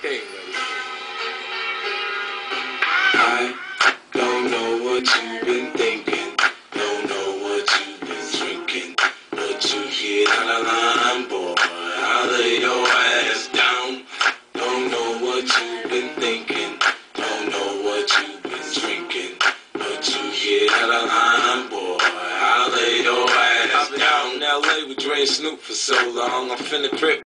Hey, ready. I don't know what you've been thinking. Don't know what you've been drinking. But you get out of line, boy. I'll lay your ass down. Don't know what you've been thinking. Don't know what you've been drinking. But you get out of line, boy. I'll lay your ass down. I've been out down. in LA with Dre and Snoop for so long. I'm finna trip.